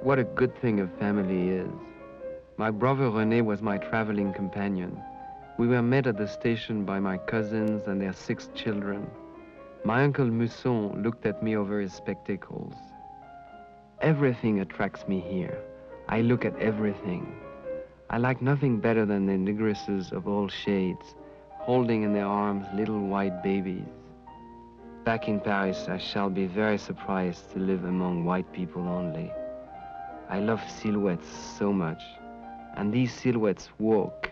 What a good thing a family is. My brother René was my traveling companion. We were met at the station by my cousins and their six children. My uncle Musson looked at me over his spectacles. Everything attracts me here. I look at everything. I like nothing better than the negresses of all shades, holding in their arms little white babies. Back in Paris, I shall be very surprised to live among white people only. I love silhouettes so much, and these silhouettes walk.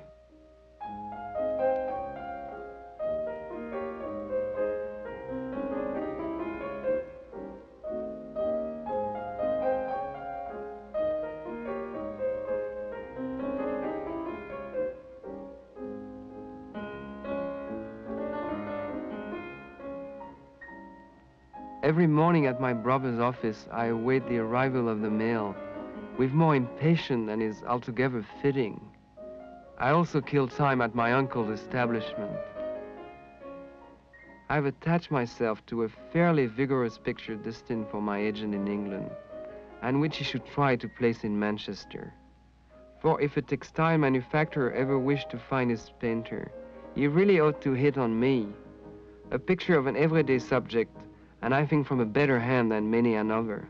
Every morning at my brother's office, I await the arrival of the mail with more impatience than is altogether fitting. I also kill time at my uncle's establishment. I've attached myself to a fairly vigorous picture destined for my agent in England, and which he should try to place in Manchester. For if a textile manufacturer ever wished to find his painter, he really ought to hit on me. A picture of an everyday subject, and I think from a better hand than many another.